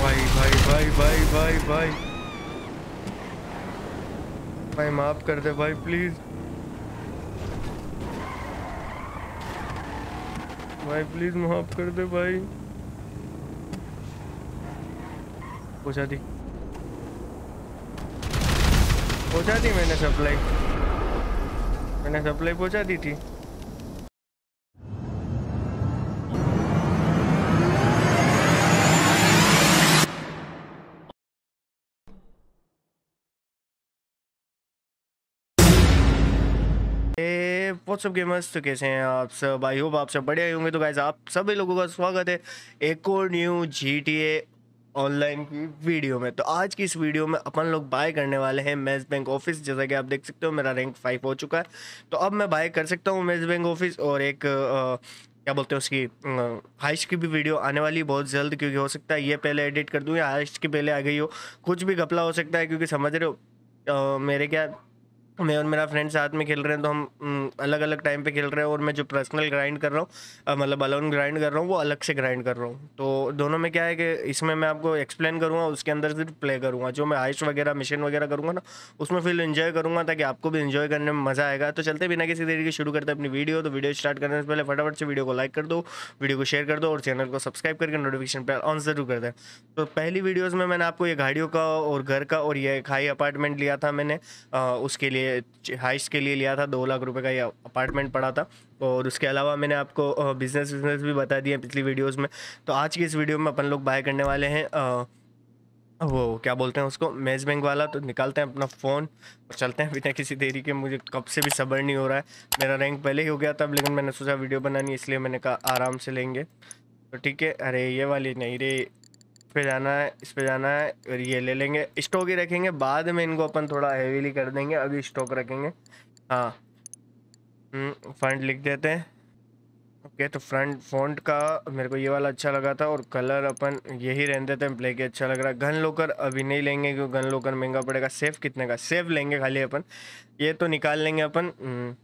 भाई भाई भाई भाई भाई भाई। भाई, माफ़ कर दे भाई प्लीज़ भाई प्लीज़ माफ़ कर दे भाई। पहुँचा दी पहुँचा दी मैंने सप्लाई मैंने सप्लाई पहुँचा दी थी। What's up gamers? तो कैसे हैं आप सब? आई होप आप सब बढ़िया होंगे। तो गाइस आप सभी लोगों का स्वागत है एक और new G T A online की वीडियो में। तो आज की इस वीडियो में अपन लोग बाय करने वाले हैं मेज बैंक ऑफ़िस जैसा कि आप देख सकते हो मेरा रैंक फाइव हो चुका है। तो अब मैं बाय कर सकता हूँ मेज बैंक ऑफ़िस और एक आ, क्या बोलते हैं उसकी हाइश की भी वीडियो आने वाली बहुत जल्द क्योंकि हो सकता है ये पहले एडिट कर दूँ या हाइश की पहले आ गई हो। कुछ भी घपला हो सकता है क्योंकि समझ रहे हो मेरे क्या मैं और मेरा फ्रेंड साथ में खेल रहे हैं तो हम अलग अलग टाइम पे खेल रहे हैं और मैं जो पर्सनल ग्राइंड कर रहा हूँ मतलब अलोन ग्राइंड कर रहा हूँ, वो अलग से ग्राइंड कर रहा हूँ। तो दोनों में क्या है कि इसमें मैं आपको एक्सप्लेन करूँगा, उसके अंदर सिर्फ़ प्ले करूँगा। जो मैं हाइस्ट वगैरह मिशन वगैरह करूँगा ना, उसमें फिर इन्जॉय करूँगा ताकि आपको भी इन्जॉय करने में मज़ा आएगा। तो चलते बिना किसी तरीके शुरू करते अपनी वीडियो तो वीडियो स्टार्ट करने से पहले फटाफट से वीडियो को लाइक कर दो वीडियो को शेयर कर दो और चैनल को सब्सक्राइब करके नोटिफिकेशन पर ऑन ज़रूर कर दें। तो पहली वीडियोज़ में मैंने आपको ये गाड़ियों का और घर का और ये हाई अपार्टमेंट लिया था मैंने उसके लिए हाइस्ट के लिए लिया था, दो लाख रुपए का ये अपार्टमेंट पड़ा था। और उसके अलावा मैंने आपको बिज़नेस बिज़नेस भी बता दिया पिछली वीडियोस में। तो आज की इस वीडियो में अपन लोग बाय करने वाले हैं वो, क्या बोलते हैं उसको, मेज बैंक वाला। तो निकालते हैं अपना फ़ोन और चलते हैं बिना किसी देरी के। मुझे कब से भी सबर नहीं हो रहा है। मेरा रैंक पहले ही हो गया था, लेकिन मैंने सोचा वीडियो बनानी, इसलिए मैंने कहा आराम से लेंगे। तो ठीक है, अरे ये वाली नहीं रे पे जाना है इस पे जाना है और ये ले लेंगे। स्टॉक ही रखेंगे बाद में इनको अपन थोड़ा हैवीली कर देंगे अभी स्टॉक रखेंगे। हाँ। फ्रंट हम्म, लिख देते हैं। ओके तो फ्रंट फॉन्ट का मेरे को ये वाला अच्छा लगा था और कलर अपन यही रहने देते हैं ब्लैक अच्छा लग रहा है। गन लोकर अभी नहीं लेंगे क्योंकि गन लोकर महँगा पड़ेगा। सेफ़ कितने का? सेफ़ लेंगे खाली अपन। ये तो निकाल लेंगे अपन। हम्म,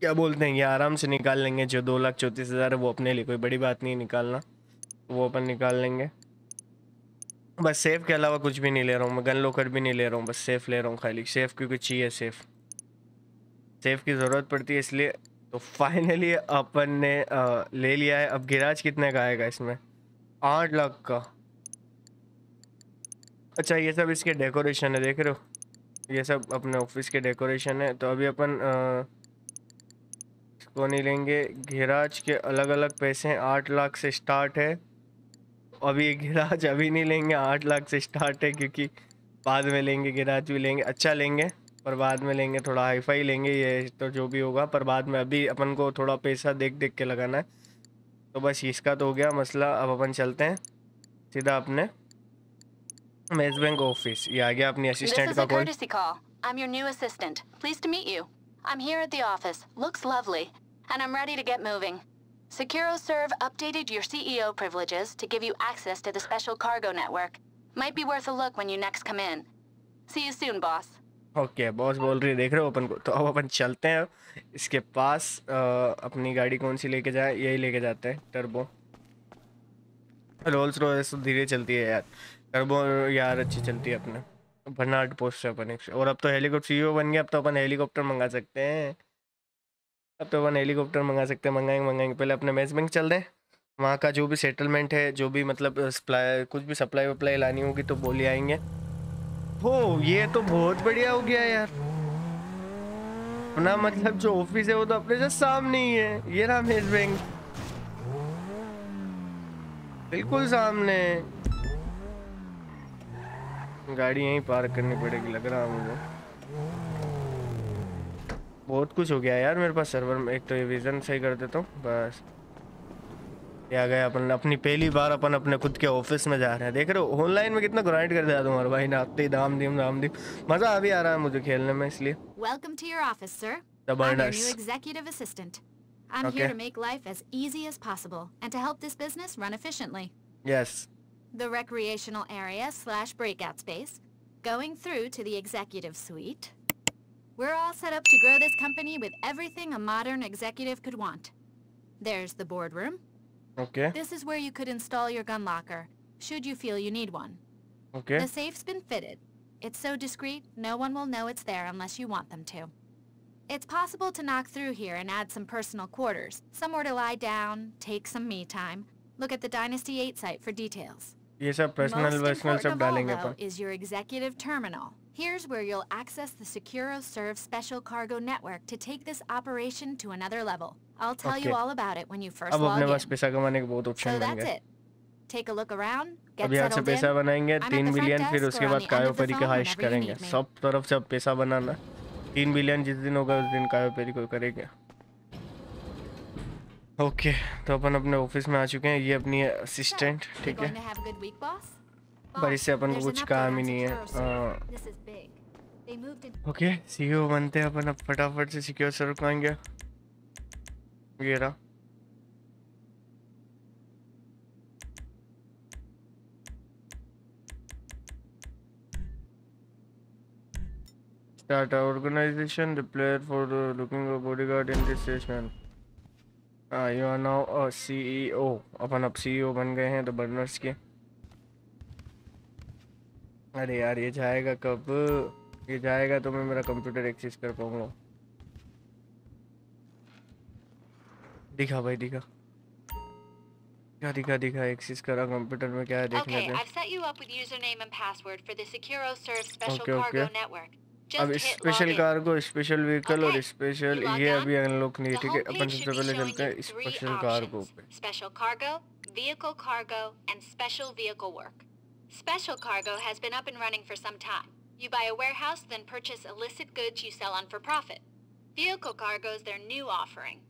क्या बोलते हैं ये आराम से निकाल लेंगे। जो दो लाख चौंतीस हज़ार है वो अपने लिए कोई बड़ी बात नहीं निकालना। वो अपन निकाल लेंगे। बस सेफ़ के अलावा कुछ भी नहीं ले रहा हूँ मैं गन लोकर भी नहीं ले रहा हूँ बस सेफ़ ले रहा हूँ खाली। सेफ़ क्योंकि चाहिए सेफ़ सेफ़ की ज़रूरत पड़ती है इसलिए। तो फाइनली अपन ने आ, ले लिया है। अब गिराज कितने का आएगा इसमें? आठ लाख का। अच्छा ये सब इसके डेकोरेशन है देख रहे हो? ये सब अपने ऑफ़िस के डेकोरेशन है। तो अभी अपन इसको नहीं लेंगे। गिराज के अलग अलग पैसे हैं। आठ लाख से स्टार्ट है। अभी गिराज अभी नहीं लेंगे आठ लाख से स्टार्ट है क्योंकि बाद में लेंगे गिराज भी लेंगे अच्छा लेंगे पर बाद में लेंगे थोड़ा हाईफाई लेंगे ये तो जो भी होगा पर बाद में अभी अपन को थोड़ा पैसा देख देख के लगाना है तो बस इसका तो हो गया मसला अब अपन चलते हैं सीधा अपने मेज बैंक ऑफ़िस ये आ गया अपनी असिस्टेंट का call I'm your new assistant. Pleased to meet you. I'm here at the office. Looks lovely. And I'm ready to get moving. SecuroServe updated your CEO privileges to give you access to the special cargo network. Might be worth a look when you next come in. See you soon, boss. Okay boss बोल रही है देख रहे हो अपन को? तो अब अपन चलते हैं। इसके पास आ, अपनी गाड़ी कौन सी लेके जाए? यही लेके जाते हैं टर्बो रोल्स रॉयस धीरे चलती है यार। टर्बो यार अच्छी चलती है अपने। बर्नार्ड पोस्ट से अपन और अब तो हेलीकॉप्टर सीईओ बन गया अब तो अपन हेलीकॉप्टर मंगा सकते हैं। अब तो अपन हेलीकॉप्टर मंगा सकते हैं, मंगाएँगे मंगाएँगे। पहले अपने मेज बैंक चल दें। वहाँ का जो भी सेटलमेंट है, जो भी मतलब सप्लाई कुछ भी सप्लाई वप्लाई लानी होगी तो बोली आएँगे। हो, ये तो बहुत बढ़िया हो गया यार। अपना मतलब जो ऑफ़िस है, वो तो अपने जो सामने ही है। ये रहा मेज बैंक बिल्कुल सामने। गाड़ी यहीं पार्क करनी पड़ेगी, लग रहा मुझे। बहुत कुछ हो गया यार मेरे पास सर्वर में एक तो ये विजन सही कर देता हूँ बस ये आ गया अपन अपनी पहली बार अपन अपने खुद के ऑफ़िस में जा रहे हैं देख रहे हो ऑनलाइन में कितना ग्राइंड कर दिया तुम्हारे भाई ने आते ही दाम दीम दाम दीम मज़ा अभी आ रहा है मुझे खेलने में इसलिए welcome to your office sir. I'm your new executive assistant. I'm okay. here to make life as easy as possible and to help this business run efficiently. Yes. The recreational area slash breakout space, going through to the executive suite, We're all set up to grow this company with everything a modern executive could want. There's the boardroom. Okay. This is where you could install your gun locker. should you feel you need one. Okay The safe's been fitted. It's so discreet, no one will know it's there unless you want them to. It's possible to knock through here and add some personal quarters, somewhere to lie down, take some me time. Look at the Dynasty 8 site for details. ये सब personal Most personal important सब of all, डालेंगे though, upon is your executive terminal. Here's where you'll access the SecuroServe special cargo network to take this operation to another level. I'll tell you Okay. all about it when you first अब अपने log pass in. पैसा कमाने के बहुत So option बन that's गए it. Take a look around, get अब यहाँ से settled पैसा in. बनाएंगे I'm at तीन the front बिलियन फिर desk उसके or on बाद the end of the कायोपेरी के phone हाइश whenever you करेंगे need me. सब तरफ से अब पैसा बनाना तीन बिलियन जिस दिन होगा उस दिन कायोपेरी को करेंगे ओके तो अपन अपने ऑफिस में आ चुके हैं ये अपनी So, असिस्टेंट you ठीक going है पर इससे अपन को कुछ काम ही नहीं है। ओके सीईओ हाँ। बनते हैं अपन अब फटाफट से सिक्योर सर पाएँगे गेरा start organisation the player for looking bodyguard in this station you are now CEO अपन अब सीईओ बन गए हैं द बर्नर्स के। अरे यार ये जाएगा कब? ये जाएगा तो मैं मेरा कंप्यूटर एक्सेस कर पाऊँगा। दिखा भाई दिखा। क्या दिखा दिखा एक्सेस करा कंप्यूटर में क्या है। देखने दे ओके ओके अब स्पेशल कार्गो स्पेशल व्हीकल और स्पेशल ये अभी अनलॉक नहीं ठीक है? अपन सबसे पहले चलते हैं स्पेशल कार्गो पे। Special cargo vehicle cargo and special vehicle work Special cargo has been up and running for some time. You buy a warehouse, then purchase illicit goods you sell on for profit. Vehicle cargo is their new offering.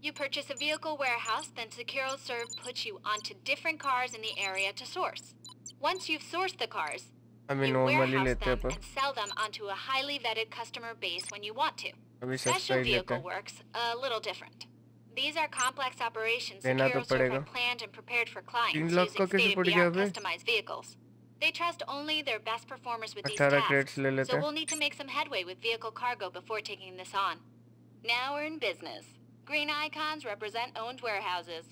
You purchase a vehicle warehouse, then SecuroServe puts you onto different cars in the area to source. Once you've sourced the cars, you warehouse them and sell them onto a highly vetted customer base when you want to. Special vehicle works a little different. These are complex operations SecuroServe are planned and prepared for clients using state-of-the-art customized vehicles. They trust only their best performers with these tasks, so we'll need to make some headway with vehicle cargo before taking this on. Now we're in business. Green icons represent owned warehouses.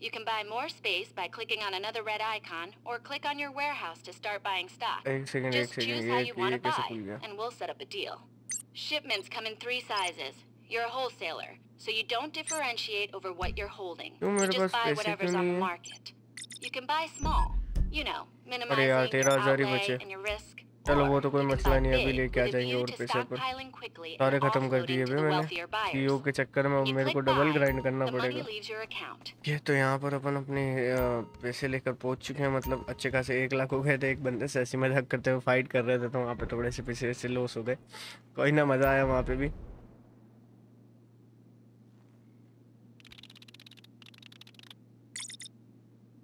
You can buy more space by clicking on another red icon or click on your warehouse to start buying stock. Second, Just choose how you want to buy and we'll set up a deal. Shipments come in three sizes. You're a wholesaler, so you don't differentiate over what you're holding. You just buy whatever's on the market. You can buy small, you know, अरे यार तेरह हज़ार ही बचे. चलो वो तो कोई मसला नहीं अभी लेके आ जाएँगे और पैसे quickly सारे खत्म कर दिए मैंने। सीईओ के चक्कर में मेरे को डबल ग्राइंड करना पड़ेगा. ये तो यहाँ पर अपन अपने पैसे लेकर पहुँच चुके हैं मतलब अच्छे खासे एक लाख हो गए थे एक बंदे से ऐसी मज़ाक करते हुए फाइट कर रहे थे तो वहाँ पे थोड़े से पैसे ऐसे लॉस हो गए। कोई ना मज़ा आया वहाँ पे भी।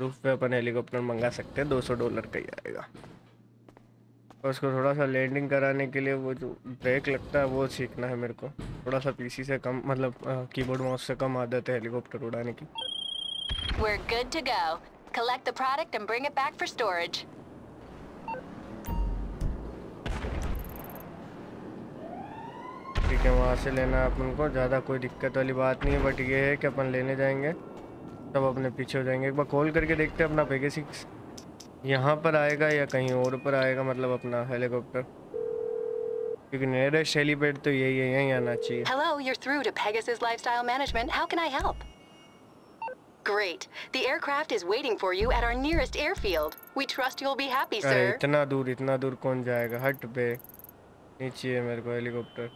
रूफ पे अपन हेलीकॉप्टर मंगा सकते हैं दो सौ डॉलर का ही आएगा और उसको थोड़ा सा लैंडिंग कराने के लिए वो जो ब्रेक लगता है वो सीखना है मेरे को थोड़ा सा पीसी से कम मतलब कीबोर्ड माउस से कम आदत है हेलीकॉप्टर उड़ाने की We're good to go. Collect the product and bring it back for storage. ठीक है वहाँ से लेना है अपन को ज़्यादा कोई दिक्कत वाली बात नहीं है बट ये है कि अपन लेने जाएँगे तब अपने पीछे हो जाएँगे एक बार कॉल करके देखते हैं अपना पेगेसिक्स यहाँ पर आएगा या कहीं और पर आएगा मतलब अपना हेलीकॉप्टर क्योंकि नियरेस्ट हेलीपैड तो यही है यहीं आना चाहिए Hello, you're through to Pegasus Lifestyle Management. How can I help? Great. The aircraft is waiting for you at our nearest airfield. We trust you'll be happy, sir. इतना दूर इतना दूर कौन जाएगा हट पे नीचे है मेरे को हेलीकॉप्टर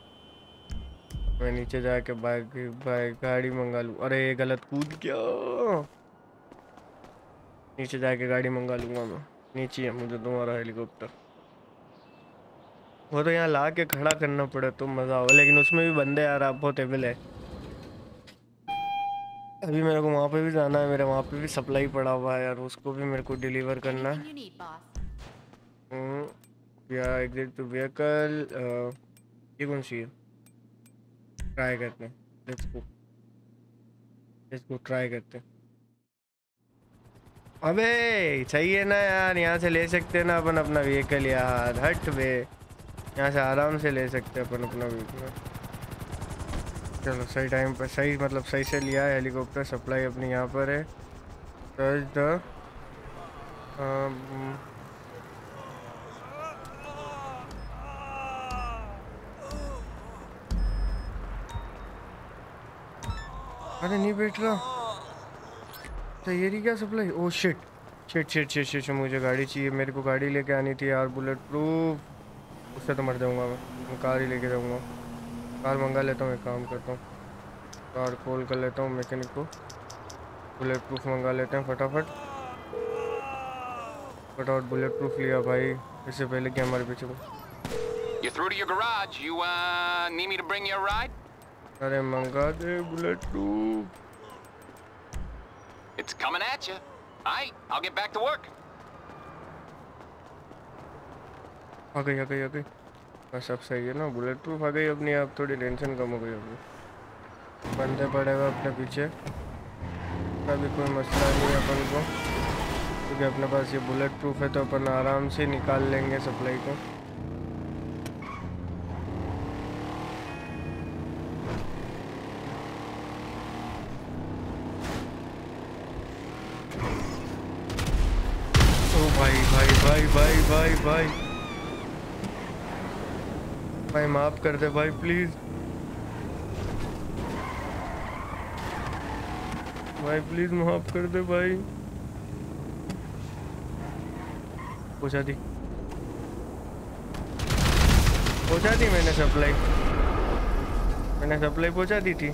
मैं नीचे जाके बाइक बाइक गाड़ी मंगा लूँ। अरे ये गलत कूद गया। नीचे जाके गाड़ी मंगा लूँगा मैं। नीचे है मुझे तुम्हारा हेलीकॉप्टर। वो तो यहाँ ला के खड़ा करना पड़े तो मज़ा होगा लेकिन उसमें भी बंदे यार आप बहुत एबल है। अभी मेरे को वहाँ पे भी जाना है मेरे वहाँ पे भी सप्लाई पड़ा हुआ है यार उसको भी मेरे को डिलीवर करना है. हम्म, या एग्जिट टू व्हीकल ये कौन सी है? ट्राई करते हैं। Let's go let's go try करते हैं। अबे है ना यार, यहाँ से ले सकते हैं ना अपन अपना व्हीकल यार। हट बे यहाँ से आराम से ले सकते हैं अपन अपना व्हीकल चलो, सही टाइम पर सही मतलब सही से लिया है हेलीकॉप्टर सप्लाई अपनी यहाँ पर है। द अरे नहीं बैठ रहा। तो ये क्या supply? Oh shit shit shit shit shit मुझे गाड़ी चाहिए। मेरे को गाड़ी लेके आनी थी यार बुलेट प्रूफ उससे तो मर जाऊँगा मैं। मैं कार ही लेके जाऊँगा। कार मंगा लेता हूँ एक काम करता हूँ। कार कॉल कर लेता हूँ मैकेनिक को। बुलेट प्रूफ मंगा लेते हैं फटाफट। फटाफट बुलेट प्रूफ लिया भाई। इससे पहले कि हमारे पीछे को। You're through to your garage. You, uh, need me to bring you a ride? अरे मंगा दे bulletproof It's coming at you. Alright, I'll get back to work. आ गई आ गई आ गई। बस अब सही है ना बुलेट प्रूफ आ गई अपनी अब थोड़ी टेंशन कम हो गई अभी बंदे पड़े हुए अपने पीछे। अभी कोई मसला नहीं है अपन को। क्योंकि अपने पास ये बुलेट प्रूफ है तो अपन आराम से निकाल लेंगे सप्लाई को ओ भाई भाई भाई भाई भाई भाई। भाई, माफ़ कर दे भाई प्लीज़ भाई प्लीज़ माफ़ कर दे भाई। पहुँचा दी पहुँचा दी मैंने सप्लाई मैंने सप्लाई पहुँचा दी थी।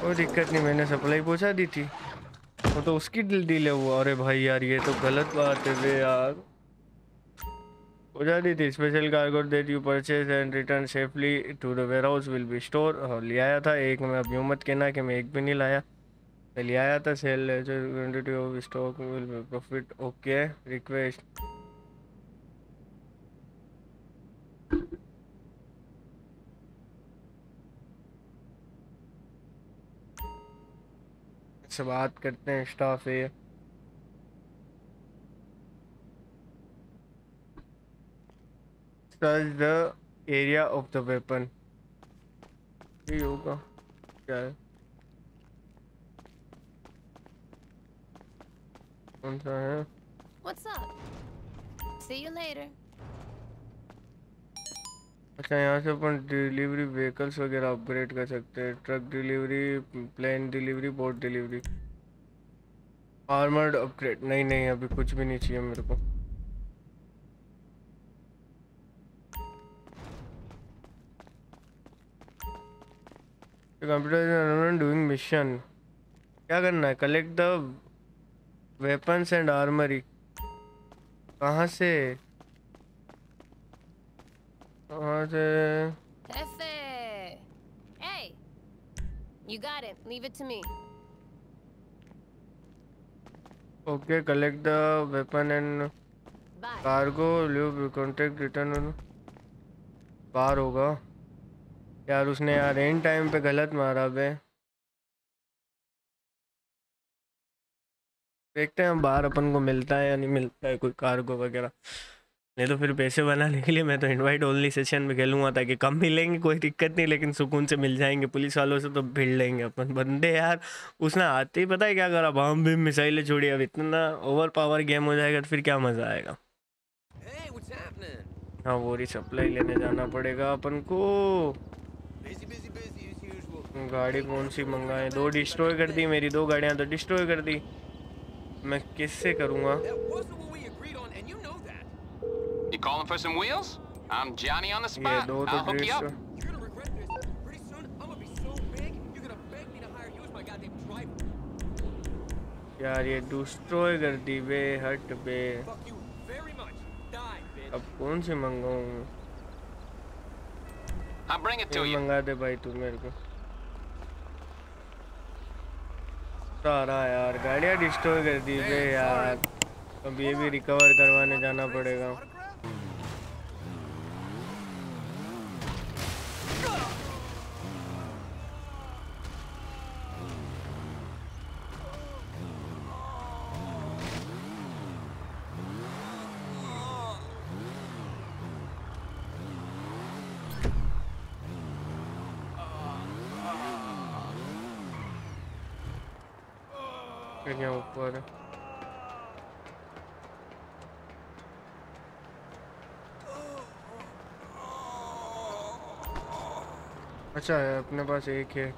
कोई दिक्कत नहीं, मैंने सप्लाई पहुँचा दी थी। वो तो उसकी डिल हुआ अरे भाई यार, ये तो गलत बात है बे यार। जाती थी special cargo that you purchase and return safely to the warehouse will be store और ले आया था एक, मैं अभी मत कहना कि मैं एक भी नहीं लाया। ले आया था sale of stock will be profit okay request से बात करते हैं स्टाफ से। Search the area of the weapon ये होगा। क्या है? कौन सा है? What's up? See you later. अच्छा यहाँ से अपन डिलीवरी व्हीकल्स वगैरह अपग्रेड कर सकते हैं। Truck delivery plane delivery boat delivery armoured upgrade नहीं नहीं, अभी कुछ भी नहीं चाहिए मेरे को। कंप्यूटर डूइंग मिशन क्या करना है? Collect the weapons and armoury कहाँ से? से Jefe! Hey! You got it. Leave it to me. Okay collect the weapon and Bye. Cargo live contact return बाहर होगा यार उसने यार एंड टाइम पे गलत मारा बे देखते हैं बाहर अपन को मिलता है या नहीं मिलता है कोई कार्गो वगैरह नहीं तो फिर पैसे बनाने के लिए मैं तो इनवाइट ओनली सेशन में खेलूँगा ताकि कम मिलेंगे कोई दिक्कत नहीं लेकिन सुकून से मिल जाएँगे। पुलिस वालों से तो भिड़ लेंगे अपन बंदे यार। उसने आते ही पता है क्या करा? बम भी मिसाइलें छोड़ी। अब इतना ओवर पावर गेम हो जाएगा तो फिर क्या मज़ा आएगा? Hey, हाँ वो सप्लाई लेने जाना पड़ेगा अपन को। Busy, busy, busy गाड़ी कौन सी मंगाए? दो डिस्ट्रॉय कर दी मेरी दो गाड़ियाँ तो डिस्ट्रॉय कर दी। मैं किससे करूँगा That wasn't what we agreed on, and you know that. You calling for some wheels? I'm Johnny on the spot. दो तो I'll hook you up. You're gonna regret this. Pretty soon, I'm gonna be so big, you're gonna beg me to hire you as my goddamn driver. यार ये destroy कर दी बे हट बे. अब कौन सी मंगाऊँ I'll bring it to you. मंगा दे भाई तू मेरे को सारा यार गाड़ियाँ डिस्ट्रॉय कर दी बे यार अब ये भी रिकवर करवाने जाना पड़ेगा यहाँ ऊपर अच्छा है अपने पास एक है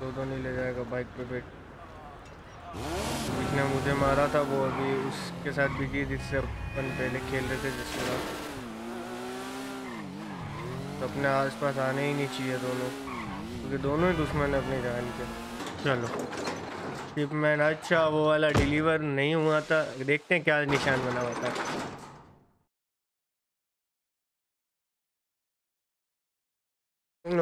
दो दो नहीं ले जाएगा बाइक पे बैठ जिसने मुझे मारा था वो अभी उसके साथ भी की जिससे अपन पहले खेल रहे थे जिसके साथ तो अपने आसपास आने ही नहीं चाहिए दोनों। क्योंकि दोनों ही दुश्मन है अपनी जान के। चलो। शिपमेंट अच्छा वो वाला डिलीवर नहीं हुआ था। देखते हैं क्या निशान बना हुआ था।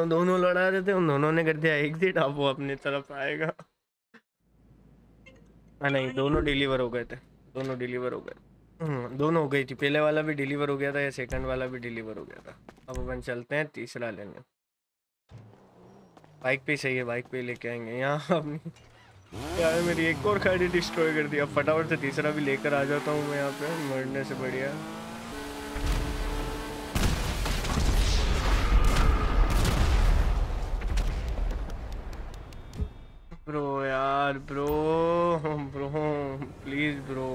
दोनों लड़ा रहे थे उन दोनों ने कर दिया। एग्जिट अब वो अपनी तरफ़ आएगा। हाँ नहीं दोनों डिलीवर हो गए थे। दोनों डिलीवर हो गए दोनों हो गई थी। पहले वाला भी डिलीवर हो गया था या सेकंड वाला भी डिलीवर हो गया था। अब अपन चलते हैं, तीसरा लेने बाइक पे सही है बाइक पे लेके आएँगे। यहाँ अपनी यार, मेरी एक और गाड़ी डिस्ट्रॉय कर दी। अब फटाफट से तीसरा भी लेकर आ जाता हूँ मैं यहाँ पे। मरने से बढ़िया। ब्रो यार, bro bro please bro.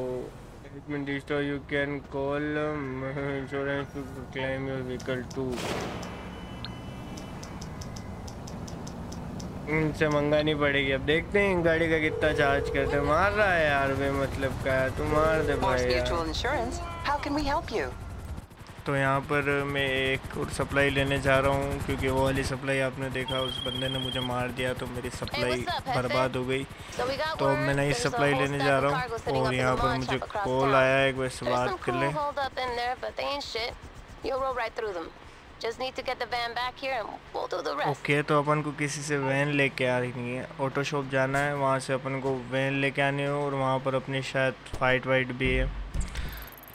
It means destroy. you can call um, insurance to claim your vehicle too इनसे मंगानी पड़ेगी अब देखते हैं इन गाड़ी का कितना चार्ज करते हैं मार रहा है यार बे मतलब का तू मार दे भाई यार तो यहाँ पर मैं एक और सप्लाई लेने जा रहा हूँ क्योंकि वो वाली सप्लाई आपने देखा उस बंदे ने मुझे मार दिया तो मेरी सप्लाई बर्बाद हो गई। तो मैं नई सप्लाई लेने जा रहा हूँ और यहाँ पर मुझे कॉल आया है वैसे बात कर लें। ओके तो अपन को किसी से वैन ले लेके आ रही है। ऑटो शॉप जाना है वहाँ से अपन को वैन ले लेके आनी हो और वहाँ पर अपनी शायद फाइट वाइट भी है।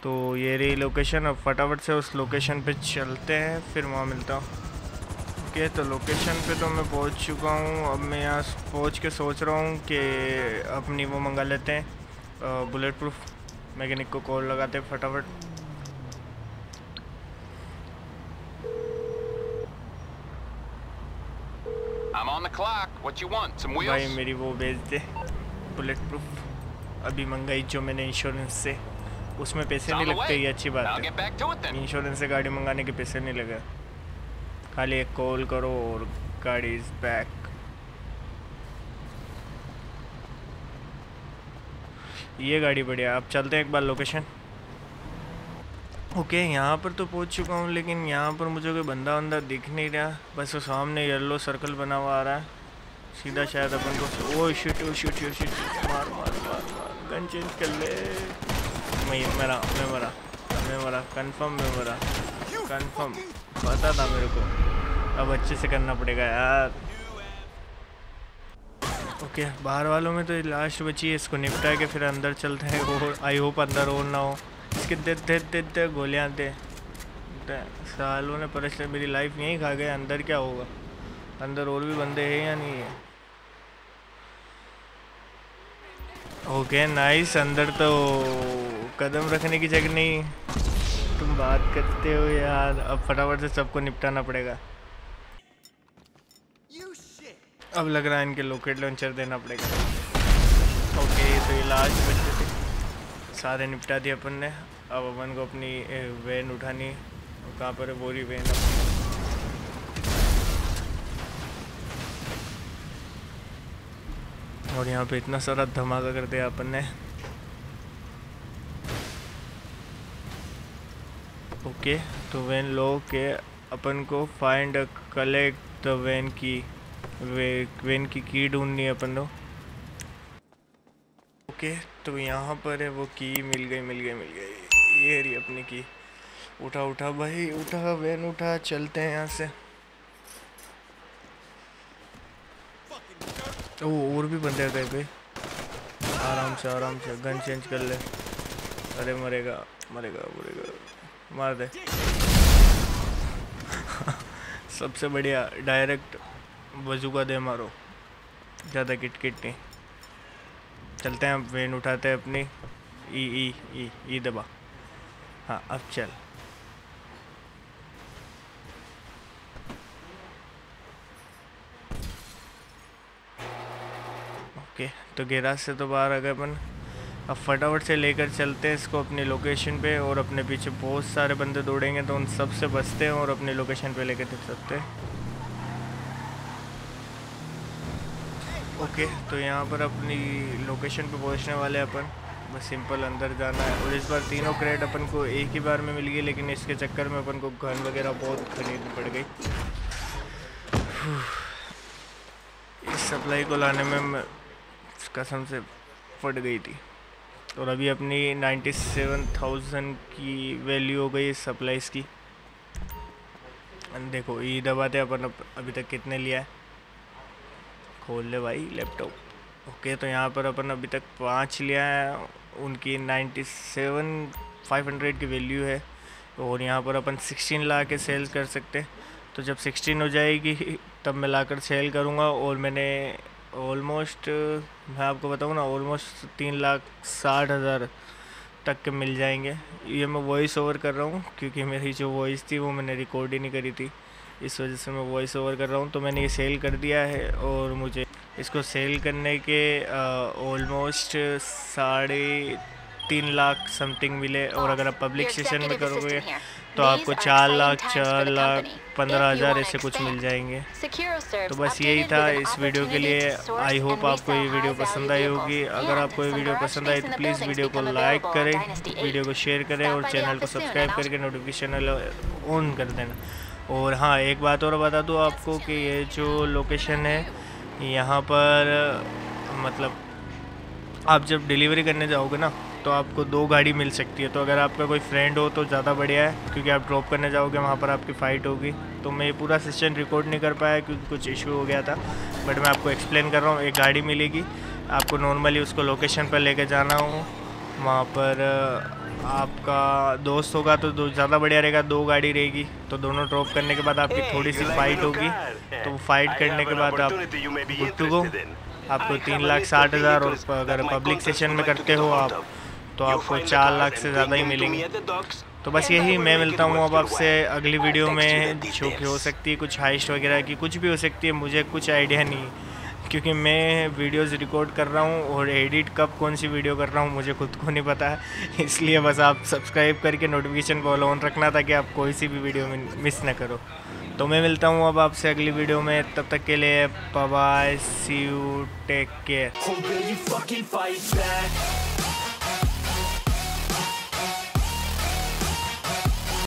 तो ये रही लोकेशन अब फटाफट से उस लोकेशन पे चलते हैं फिर वहाँ मिलता हूँ। ओके तो लोकेशन पे तो मैं पहुँच चुका हूँ। अब मैं यहाँ पहुँच के सोच रहा हूँ कि अपनी वो मंगा लेते हैं बुलेट प्रूफ मैकेनिक को कॉल लगाते हैं फटाफट। भाई मेरी वो भेज दे बुलेट प्रूफ अभी मंगाई जो मैंने इंश्योरेंस से। उसमें पैसे नहीं लगते ये अच्छी बात है. इंश्योरेंस से गाड़ी मंगाने के पैसे नहीं लगे। खाली एक कॉल करो और गाड़ी इज़ बैक ये गाड़ी बढ़िया अब चलते हैं एक बार लोकेशन ओके यहाँ पर तो पहुँच चुका हूँ लेकिन यहाँ पर मुझे कोई बंदा बंदा दिख नहीं रहा। बस वो सामने येलो सर्कल बना हुआ आ रहा है। सीधा शायद अपन को oh shit oh shit oh shit मार मार मार मार। गन चेंज कर ले। मैं मरा मैं मरा मैं मरा कंफर्म मैं मरा कंफर्म पता था मेरे को। अब अच्छे से करना पड़ेगा यार। ओके, बाहर वालों में तो लास्ट बची है, इसको निपटा के फिर अंदर चलते हैं। और आई होप अंदर और ना हो। इसके दे दे दे दे, गोलियाँ दे। सालों ने परेशान, मेरी लाइफ यहीं खा गए, अंदर क्या होगा? अंदर और भी बंदे हैं या नहीं है? ओके नाइस अंदर तो कदम रखने की जगह नहीं। तुम बात करते हो यार। अब फटाफट से सबको निपटाना पड़ेगा। अब लग रहा है इनके लोकेट लॉन्चर देना पड़ेगा। ओके तो ये लास्ट बच्चे थे। सारे निपटा दिए अपन ने। अब अपन को अपनी वैन उठानी कहाँ पर है? रही वैन और यहाँ पे इतना सारा धमाका कर दिया अपन ने। ओके तो वैन लो के अपन को फाइंड कलेक्ट द वैन की वे वैन की की ढूंढनी है अपन ओके तो यहाँ पर है वो की मिल गई मिल गई मिल गई। ये रही अपनी की उठा उठा भाई, उठा वैन उठा, चलते हैं यहाँ से। ओ, और भी बंदे कहीं पे आराम से आराम से गन चेंज कर ले। अरे मरेगा मरेगा मरेगा। मार दे। सबसे बढ़िया डायरेक्ट बजूका दे मारो। ज़्यादा किट किट नहीं। चलते हैं, वेन उठाते हैं अपनी। ई ई ई ई दबा। हाँ अब चल। ओके तो गैराज से तो बाहर आ गए अपन। अब फटाफट से लेकर चलते हैं इसको अपनी लोकेशन पे और अपने पीछे बहुत सारे बंदे दौड़ेंगे तो उन सबसे बचते हैं और अपनी लोकेशन पे लेकर चल सकते हैं। ओके तो यहाँ पर अपनी लोकेशन पे पहुँचने वाले अपन। बस सिंपल अंदर जाना है। और इस बार तीनों क्रेड अपन को एक ही बार में मिल गई, लेकिन इसके चक्कर में अपन को गन वगैरह बहुत खरीदनी पड़ गई। इस सप्लाई को लाने में कसम से फट गई थी। और अभी अपनी 97,000 की वैल्यू हो गई सप्लाईज की। देखो ये दबाते अपन अभी तक कितने लिया है? खोल ले भाई लैपटॉप ओके तो यहाँ पर अपन अभी तक पाँच लिया है। उनकी 97,500 की वैल्यू है। और यहाँ पर अपन 16 ला के सेल कर सकते हैं। तो जब 16 हो जाएगी तब मैं लाकर सेल करूँगा। और मैंने ऑलमोस्ट मैं आपको बताऊँ ना ऑलमोस्ट तीन लाख साठ हज़ार तक के मिल जाएँगे। ये मैं वॉइस ओवर कर रहा हूँ क्योंकि मेरी जो वॉइस थी वो मैंने रिकॉर्ड ही नहीं करी थी। इस वजह से मैं वॉइस ओवर कर रहा हूँ तो मैंने ये सेल कर दिया है और मुझे इसको सेल करने के ऑलमोस्ट साढ़े तीन लाख समथिंग मिले। और अगर आप पब्लिक सेशन में करोगे तो आपको चार लाख चार लाख पंद्रह हज़ार ऐसे कुछ मिल जाएँगे। तो बस यही था इस वीडियो के लिए। आई होप आपको ये वीडियो पसंद आई होगी। अगर आपको ये वीडियो पसंद आई तो प्लीज़ वीडियो को लाइक करें वीडियो को शेयर करें और चैनल को सब्सक्राइब करके नोटिफिकेशन ऑन कर देना। और हाँ एक बात और बता दूँ आपको कि ये जो लोकेशन है यहाँ पर मतलब आप जब डिलीवरी करने जाओगे ना तो आपको दो गाड़ी मिल सकती है। तो अगर आपका कोई फ्रेंड हो तो ज़्यादा बढ़िया है क्योंकि आप ड्रॉप करने जाओगे वहाँ पर आपकी फ़ाइट होगी। तो मैं ये पूरा सिस्टम रिकॉर्ड नहीं कर पाया क्योंकि कुछ इशू हो गया था। बट मैं आपको एक्सप्लेन कर रहा हूँ एक गाड़ी मिलेगी। आपको नॉर्मली उसको लोकेशन पर लेके जाना हो। वहाँ पर आपका दोस्त होगा तो दो ज़्यादा बढ़िया रहेगा दो गाड़ी रहेगी। तो दोनों ड्रॉप करने के बाद आपकी थोड़ी सी फाइट होगी। तो फाइट करने के बाद आप गुट्टू को आपको तीन लाख साठ हज़ार और अगर पब्लिक सेशन में करते हो आप तो आपको चार लाख से ज़्यादा ही मिलेंगे। तो बस यही मैं मिलता हूँ अब आपसे अगली वीडियो में जो कि हो सकती है कुछ हाइस्ट वगैरह की कुछ भी हो सकती है मुझे कुछ आइडिया नहीं। क्योंकि मैं वीडियोस रिकॉर्ड कर रहा हूँ और एडिट कब कौन सी वीडियो कर रहा हूँ मुझे खुद को नहीं पता। है इसलिए बस आप सब्सक्राइब करके नोटिफिकेशन को ऑन रखना ताकि आप कोई सी भी वीडियो में मिस ना करो। तो मैं मिलता हूँ अब आपसे अगली वीडियो में तब तक के लिए bye see you take care